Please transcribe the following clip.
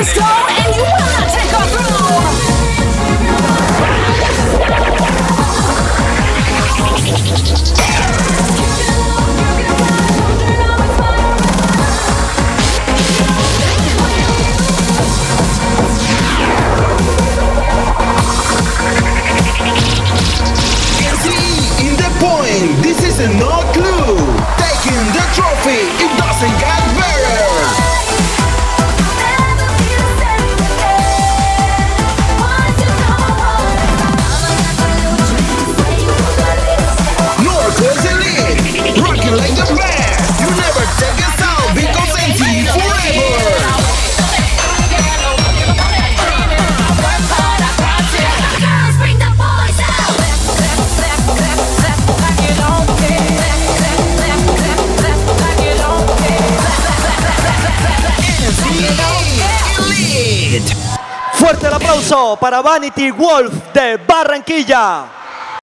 Stop! Fuerte el aplauso para Vanity Wolf de Barranquilla.